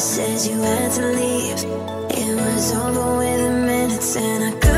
said you had to leave. It was over with the minutes, and I.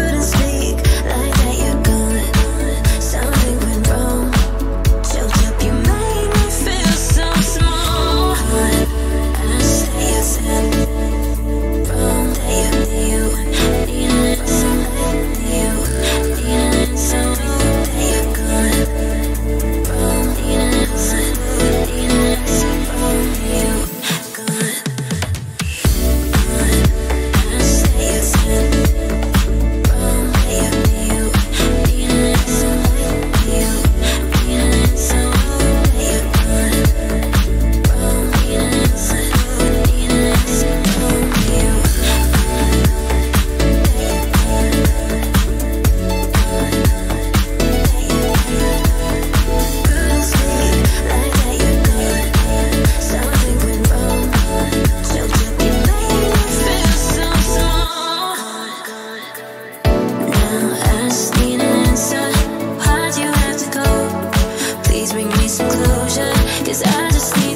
illusion. Cause I just need